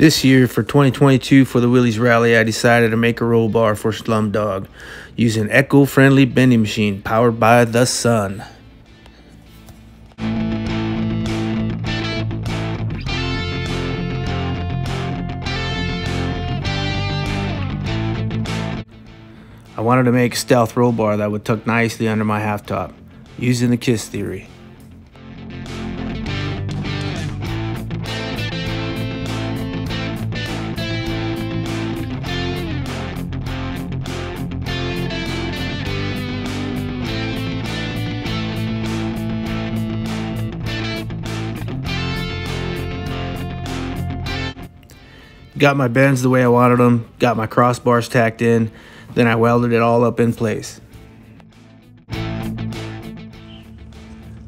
This year for 2022 for the Willys Rally, I decided to make a roll bar for Slumdog using eco-friendly bending machine powered by the sun. I wanted to make a stealth roll bar that would tuck nicely under my half top, using the KISS theory. Got my bends the way I wanted them, got my crossbars tacked in, then I welded it all up in place.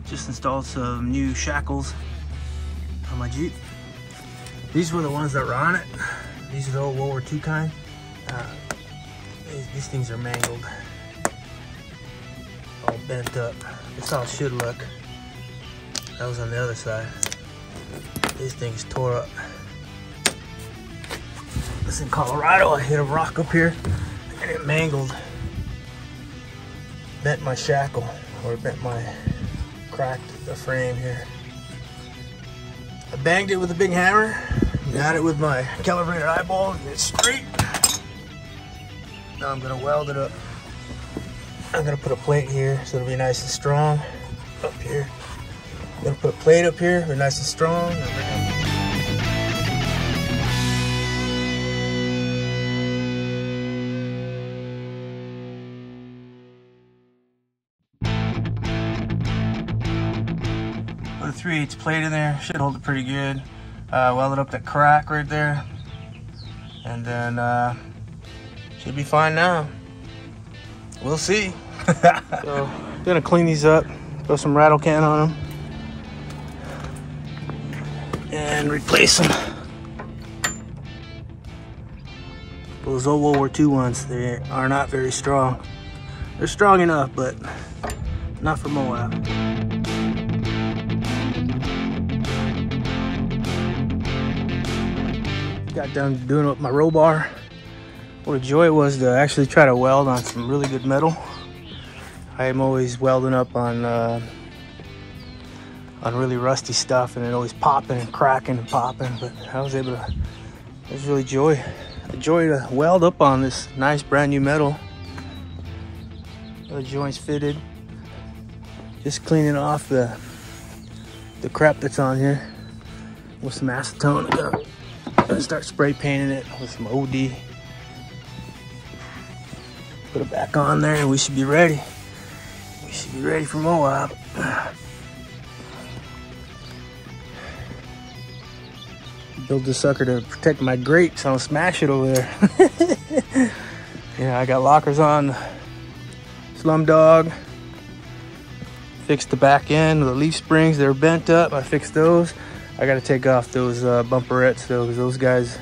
Just installed some new shackles on my Jeep. These were the ones that were on it. These are the old World War II kind. Uh, these, these things are mangled. All bent up. That's how it should look. That was on the other side. These things tore up. In Colorado, I hit a rock up here and it mangled, bent my shackle, or bent my, cracked the frame here. I banged it with a big hammer, got it with my calibrated eyeball, and it's straight. Now I'm gonna weld it up. I'm gonna put a plate here so it'll be nice and strong up here. I'm gonna put a plate up here, nice and strong. 3 8 plate in there, should hold it pretty good. Uh, welded up that crack right there. And then, uh, should be fine now. We'll see. so, gonna clean these up, throw some rattle can on them. And replace them. Those old World War II ones, they are not very strong. They're strong enough, but not for Moab. Got done doing with my roll bar. What a joy it was to actually try to weld on some really good metal. I am always welding up on uh, on really rusty stuff and it always popping and cracking and popping, but I was able to, it was really joy. A joy to weld up on this nice brand new metal. The joints fitted. Just cleaning off the the crap that's on here with some acetone. Start spray painting it with some OD. Put it back on there and we should be ready. We should be ready for Moab. Build this sucker to protect my grapes. I'll smash it over there. yeah, I got lockers on Slumdog. Fixed the back end, of the leaf springs, they're bent up. I fixed those. I got to take off those uh, bumperettes though, because those guys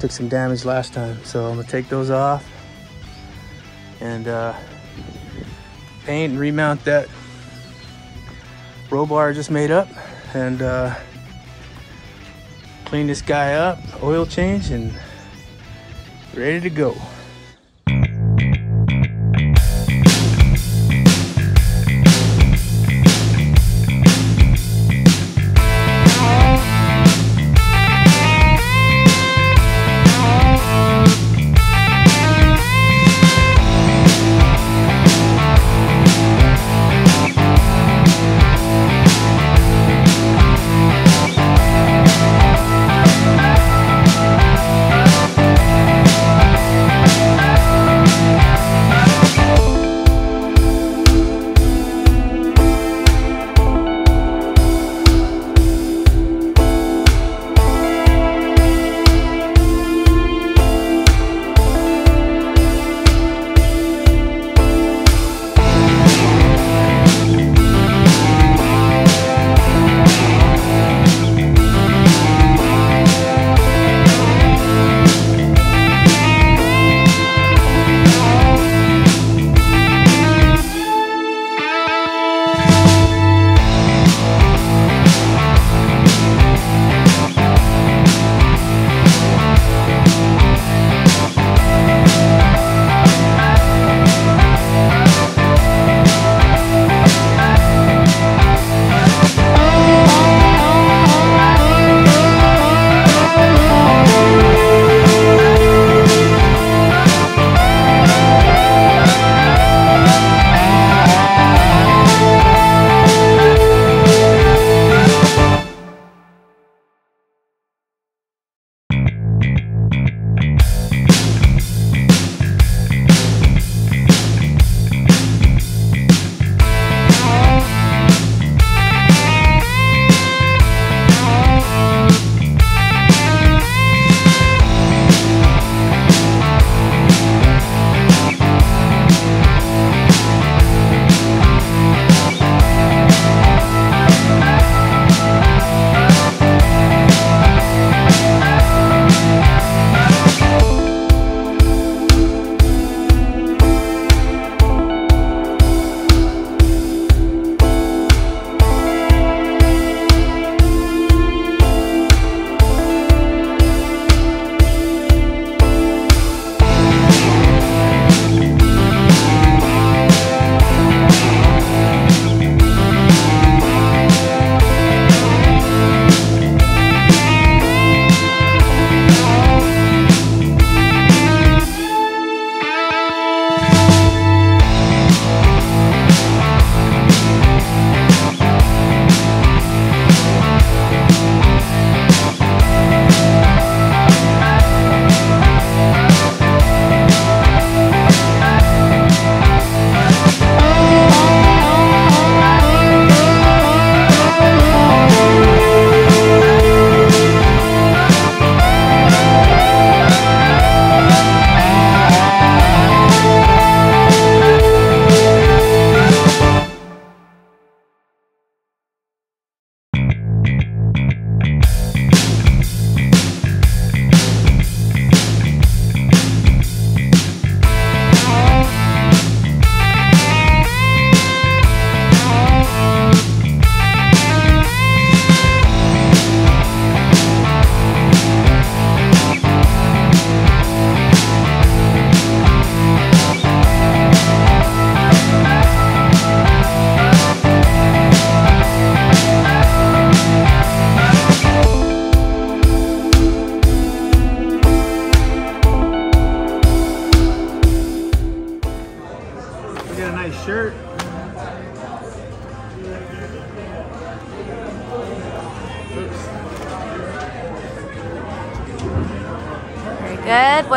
took some damage last time. So I'm gonna take those off and uh, paint and remount that roll bar I just made up and uh, clean this guy up, oil change, and ready to go.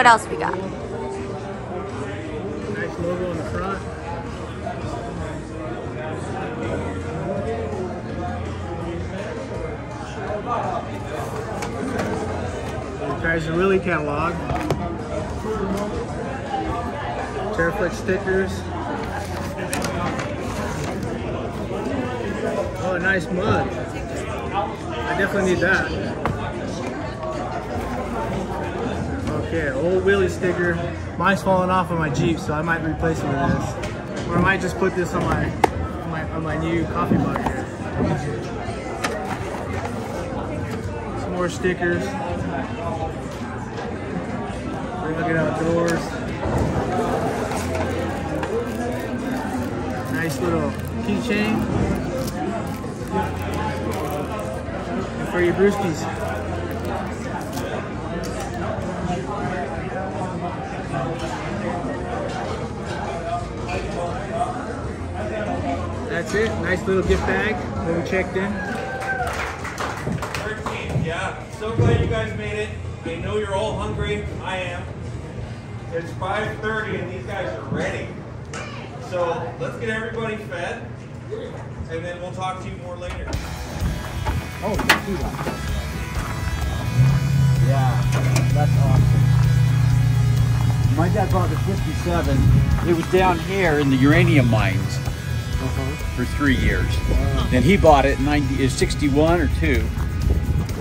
What else we got? Nice logo on the front. The Kaiser Willys catalog. TeraFlex stickers. Oh, nice mug. I definitely need that. Okay, old Willys sticker. Mine's falling off on my Jeep, so I might replace it with this. Or I might just put this on my on my, on my new coffee mug here. Some more stickers. We're Rugged Outdoors. Nice little keychain. And for your brewskis. That's it. Nice little gift bag when we checked in. 13, yeah. So glad you guys made it. I know you're all hungry. I am. It's 5.30 and these guys are ready. So let's get everybody fed and then we'll talk to you more later. Oh, you see that. Yeah, that's awesome. My dad bought the 57. It was down here in the uranium mines Uh-huh. for three years. Then he bought it in 90, 61 or 2.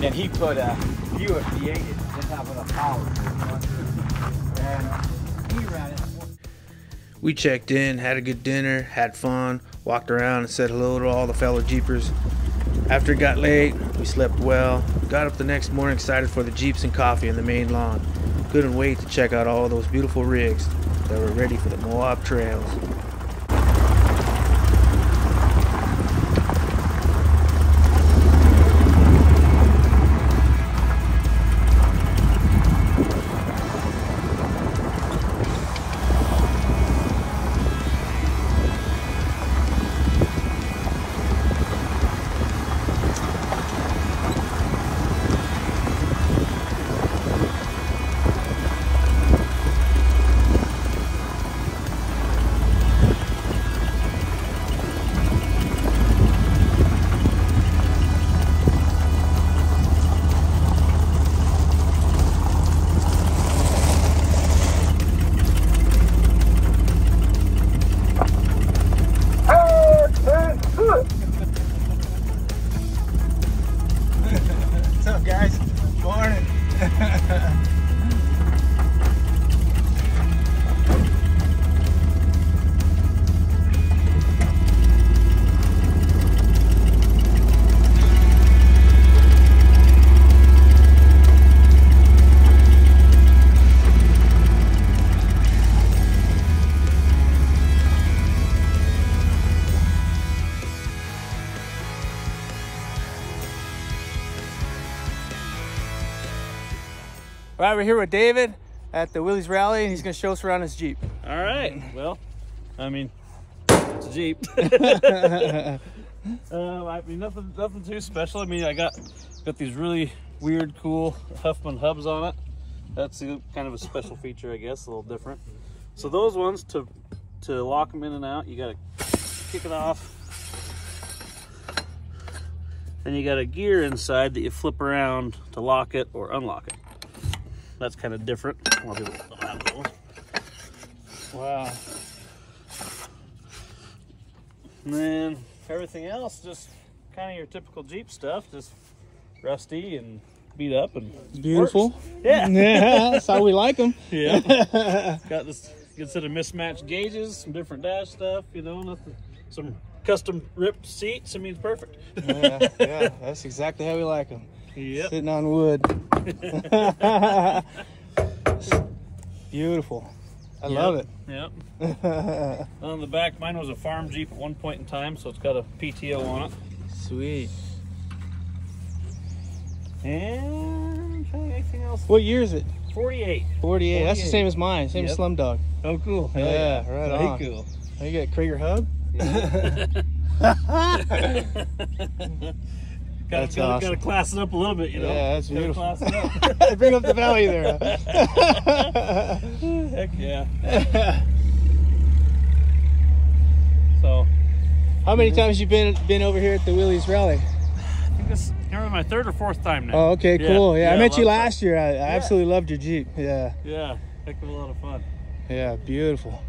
And he put a Buick V8 in it, didn't have enough power. And he ran it. We checked in, had a good dinner, had fun, walked around and said hello to all the fellow Jeepers. After it got late, we slept well, got up the next morning excited for the Jeeps and coffee in the main lawn. Couldn't wait to check out all those beautiful rigs that were ready for the Moab trails. Right, we're here with David at the Willys Rally, and he's going to show us around his Jeep. All right. Well, I mean, it's a Jeep. uh, I mean, nothing, nothing too special. I mean, I got got these really weird, cool Huffman hubs on it. That's kind of a special feature, I guess, a little different. So those ones to to lock them in and out, you got to kick it off. Then you got a gear inside that you flip around to lock it or unlock it. That's kind of different. A people don't have those. Wow. And then everything else, just kind of your typical Jeep stuff, just rusty and beat up and Beautiful. works. Yeah, Yeah, that's how we like them. yeah. Got this good set of mismatched gauges, some different dash stuff, you know, nothing, some custom ripped seats. I mean, it's perfect. yeah, yeah, that's exactly how we like them. Yep. Sitting on wood. Beautiful. I love it. Yep. on the back, mine was a farm Jeep at one point in time, so it's got a PTO on it. Sweet. And anything else? What year is it? 48. 48. That's the same as mine. Same as Yep. Slumdog. Oh, cool. Yeah, right Very on. cool. Oh, you got Krieger hub? Gotta, That's gotta, awesome. gotta class it up a little bit, you know. Yeah, that's beautiful. Class it up. Bring up the value there. Heck yeah. So How many times you been been over here at the Willys Rally? I think this I remember my third or fourth time now. Oh, okay, Yeah, cool. Yeah, I yeah, met you last year. I, I absolutely loved your Jeep. Yeah, Yeah, heck of a lot of fun. yeah, beautiful.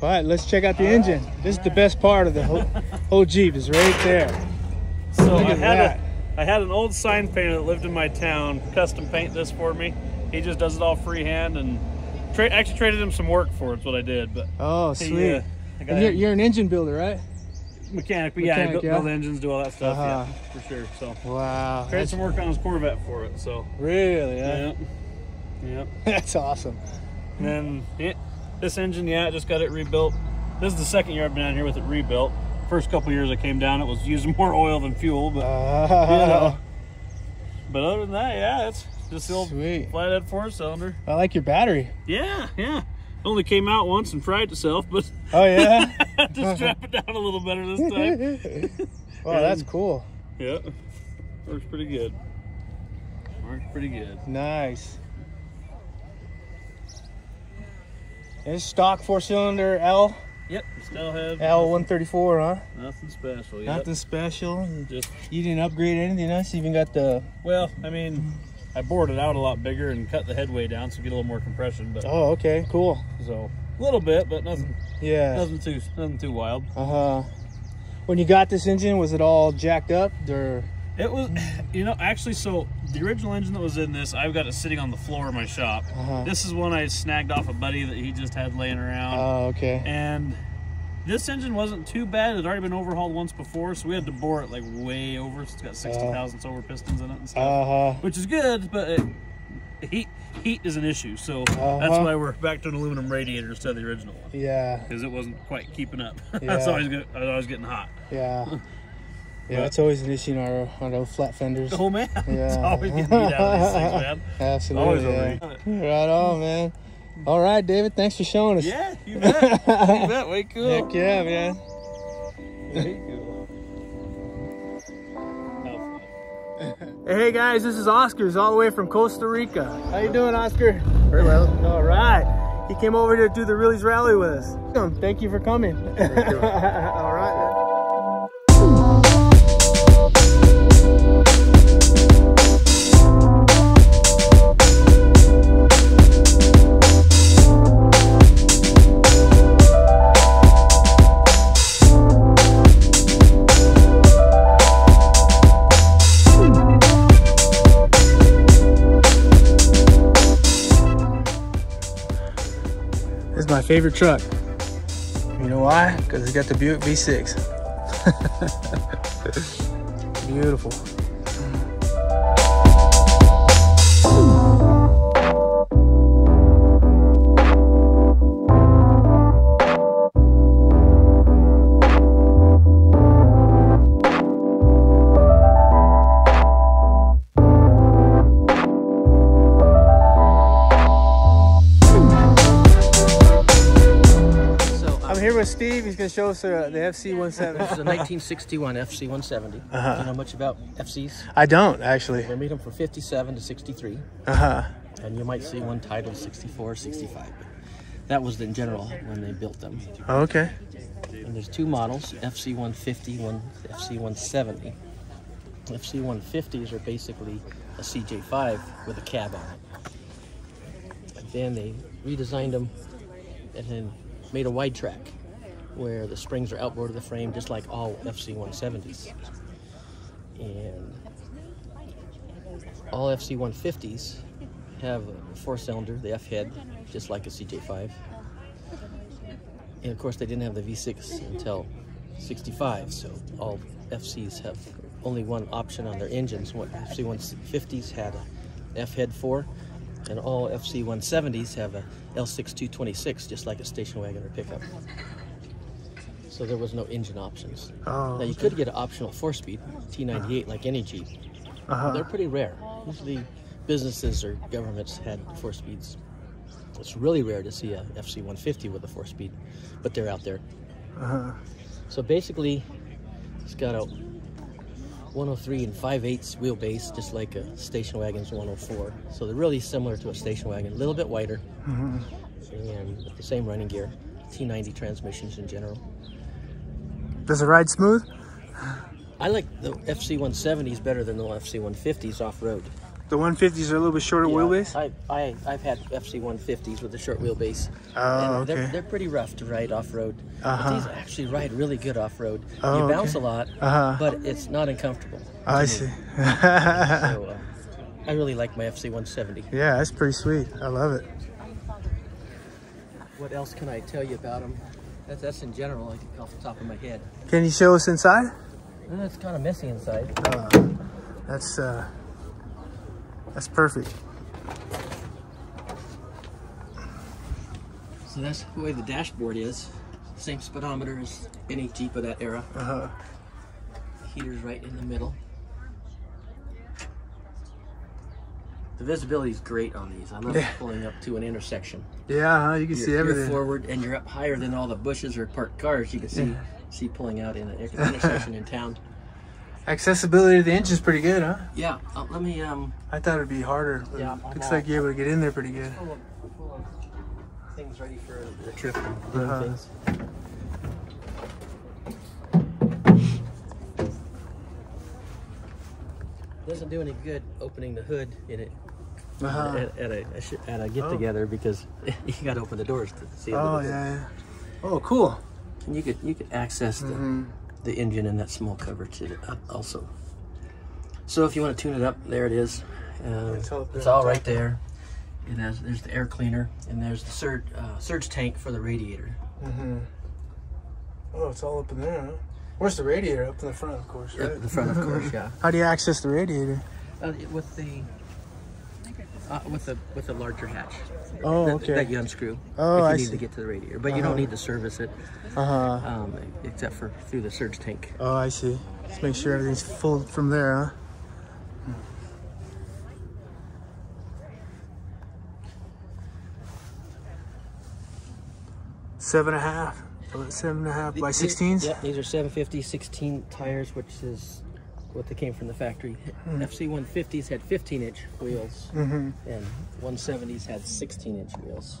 All right, let's check out the engine. This is the best part of the whole, whole Jeep. Is right there. So I had that. a I had an old sign painter that lived in my town custom paint this for me. He just does it all freehand and tra- actually traded him some work for it. Is what I did, but Oh, he, sweet. uh, I got And you're, you're an engine builder, right? mechanic, but yeah, I mechanic, build, yeah. build engines, do all that stuff, Uh-huh. yeah, for sure. So Wow. traded That's some work on his Corvette for it. So really, yeah. Yep. That's awesome. And then it, this engine, yeah, I just got it rebuilt. This is the second year I've been down here with it rebuilt. First couple years I came down, it was using more oil than fuel, but Uh, but other than that, yeah, it's just the old Sweet. flathead four cylinder. I like your battery. Yeah, yeah. Only came out once and fried itself, but Oh yeah. just strap it down a little better this time. oh, that's cool. yeah, works pretty good. Works pretty good. Nice. It's stock four cylinder L Yep, still have L one thirty four, huh? nothing special. Yep. Nothing special. Just You didn't upgrade anything else. You even got the well, I mean, I bored it out a lot bigger and cut the headway down so get a little more compression, but Oh, okay, cool. so a little bit, but nothing, Yeah. nothing too, nothing too wild. Uh huh. When you got this engine, was it all jacked up? Or It was, you know, actually, so the original engine that was in this, I've got it sitting on the floor of my shop. Uh-huh. This is one I snagged off a buddy that he just had laying around. oh, okay. and this engine wasn't too bad. It had already been overhauled once before, so we had to bore it like way over. So it's got 60,000 silver pistons in it and stuff, Uh huh. which is good, but it, heat heat is an issue. So that's Uh-huh. why we're back to an aluminum radiator instead of the original one. Yeah. Because it wasn't quite keeping up. Yeah. That's always good. I was always getting hot. Yeah. Yeah, But- that's always an issue on our on our flat fenders. Oh man, it's Yeah. always getting heat out of these things, man. Absolutely. Always yeah. Right on, man. All right, David. Thanks for showing us. Yeah, you bet. you bet. Way cool. Heck yeah, man. Way cool. Hey guys, this is Oscar's all the way from Costa Rica. How you doing, Oscar? Very well. All right. He came over here to do the Willys Rally with us. Thank you for coming. all right. Favorite truck. You know why? Because it's got the Buick V6. Beautiful. With Steve. He's going to show us uh, the this is a 1961 FC-170. Uh-huh. You know much about FCs? I don't, actually. They made them from 57 to 63, Uh-huh. and you might see one titled 64, 65. But that was in general when they built them. Okay. And there's two models, FC-150, one FC-170. FC-150s are basically a CJ5 with a cab on it. And then they redesigned them and then made a wide track where the springs are outboard of the frame just like all FC-170s. And all FC-150s have a four-cylinder, the F-head, just like a CJ5. And of course, they didn't have the V6 until 65, so all FCs have only one option on their engines. What FC150s had a F-head 4, and all FC170s have a L6226, just like a station wagon or pickup. So there was no engine options. Oh, now you could get an optional four-speed T98 like any Jeep. Uh-huh. They're pretty rare. Usually businesses or governments had four speeds. It's really rare to see a FC150 with a four-speed, but they're out there. Uh-huh. So basically, it's got a 103 and 5 8 wheelbase, just like a station wagon's 104. So they're really similar to a station wagon, a little bit wider, and with the same running gear. T90 transmissions in general. Does it ride smooth? I like the FC170s better than the FC150s off road. The 150s are a little bit shorter wheelbase. I, I, I've had FC150s with a short wheelbase. Oh, and they're, they're pretty rough to ride off road. Uh-huh. These actually ride really good off road. Oh, you bounce okay. a lot, Uh-huh. but it's not uncomfortable. Oh, I see. So, uh, I really like my FC170. yeah, that's pretty sweet. I love it. What else can I tell you about them? That's, that's in general, like off the top of my head. Can you show us inside? And it's kind of messy inside. That's uh, that's perfect. So that's the way the dashboard is. Same speedometer as any Jeep of that era. Uh-huh. Heater's right in the middle. The visibility is great on these. I love Yeah. pulling up to an intersection. Yeah, you can You're, see you're everything. forward and you're up higher than all the bushes or parked cars. You can see see pulling out in an intersection in town. Accessibility to the engine is pretty good, huh? Yeah, uh, let me um I thought it'd be harder. Yeah, I'm looks all- like you're able to get in there pretty good. full of, full of things ready for the trip and doing Uh-huh. things. Doesn't do any good opening the hood in it Uh-huh. at, at a, at a get together because you got to open the doors to see. Oh yeah, yeah. Oh, cool. And you could you could access the, Mm-hmm. the engine in that small cover too, uh, also. So if you want to tune it up, there it is. Uh, it's all, it's all right there. It has there's the air cleaner and there's the surge uh, surge tank for the radiator. Mm-hmm. Oh, it's all up in there, huh? Where's the radiator? Up in the front, of course, right? Yep, the front, of course, yeah. How do you access the radiator? Uh, with the uh, with the with the larger hatch Oh, that, okay. that you unscrew Oh, if you I need see. to get to the radiator, but you don't need to service it Uh-huh. um, except for through the surge tank. Oh, I see. Let's make sure everything's full from there, huh? Seven and a half. About Seven and a half by These- 16s? Yep, these are 750 16 tires, which is what they came from the factory. FC 150s had 15 inch wheels, Mm-hmm. and 170s had 16 inch wheels.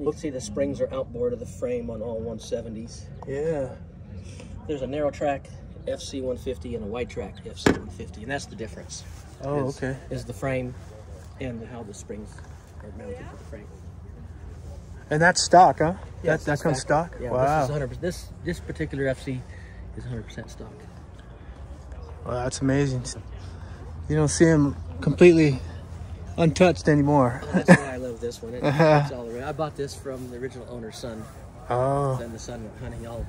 You can see the springs are outboard of the frame on all 170s. Yeah. There's a narrow track FC 150 and a wide track FC 150, and that's the difference. Oh, is, okay. Is the frame and how the springs are mounted to the frame. And that's stock, huh? Yes, that, that that's comes stock? Yeah, wow. this is This this particular FC is 100% stock. Wow, that's amazing. You don't see them completely untouched anymore. Oh, that's why I love this one. It, it's all around. I bought this from the original owner's son. Oh, Then the son went hunting. All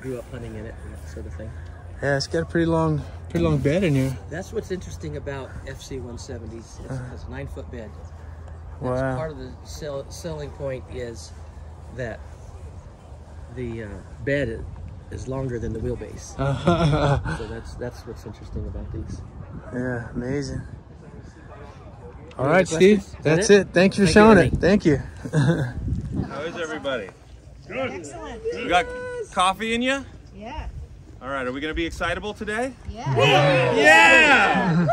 grew up hunting in it and that sort of thing. yeah, it's got a pretty long, pretty long bed in here. That's what's interesting about FC 170s. It's, uh-huh. it's a nine foot bed. That's Wow. part of the sell, selling point is that the uh, bed is, is longer than the wheelbase. So that's that's what's interesting about these. yeah, amazing. All Any right, other Steve. questions? Is that That's it? it? Thanks for Thank showing Ernie. it. Thank you. How is everybody? Good. Excellent. We got coffee in you? Yeah. All right, are we going to be excitable today? Yeah. Yeah!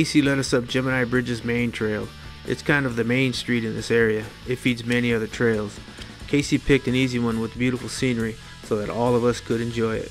Casey led us up Gemini Bridges main trail. It's kind of the main street in this area. It feeds many other trails. Casey picked an easy one with beautiful scenery so that all of us could enjoy it.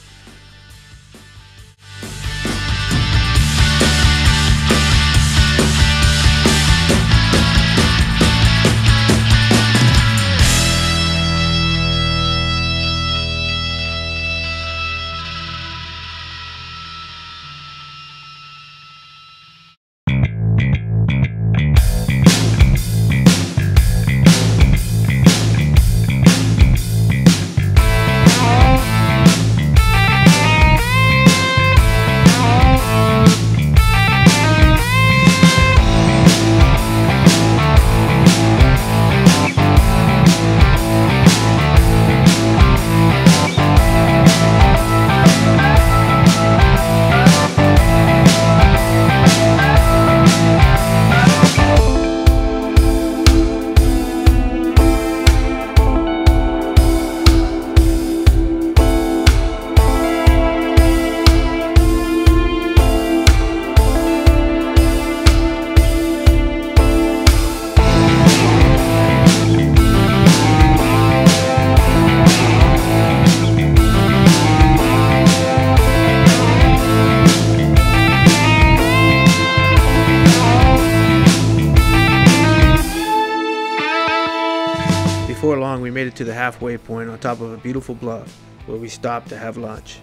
Halfway point on top of a beautiful bluff where we stopped to have lunch.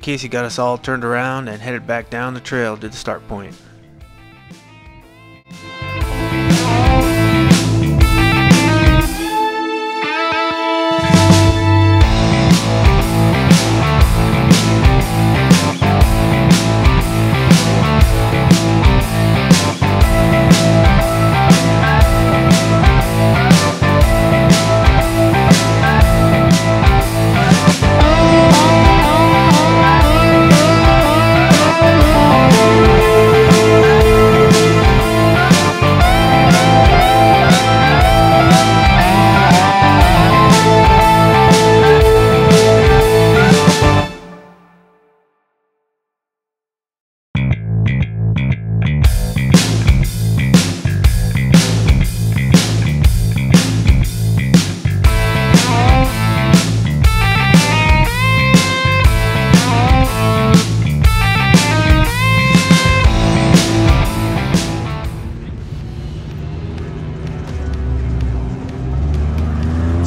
Casey got us all turned around and headed back down the trail to the start point.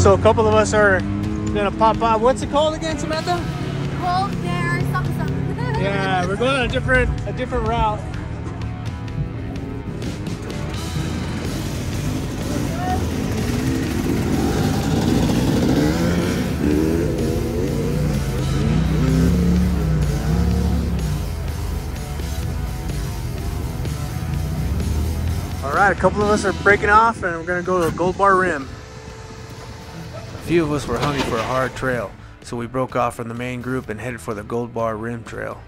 So a couple of us are gonna pop out. What's it called again, Samantha? Cold there, something, something. Yeah, we're going on a different a different route. All right, a couple of us are breaking off and we're gonna go to Gold Bar Rim. Few of us were hungry for a hard trail, so we broke off from the main group and headed for the Gold Bar Rim Trail.